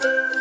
Bye.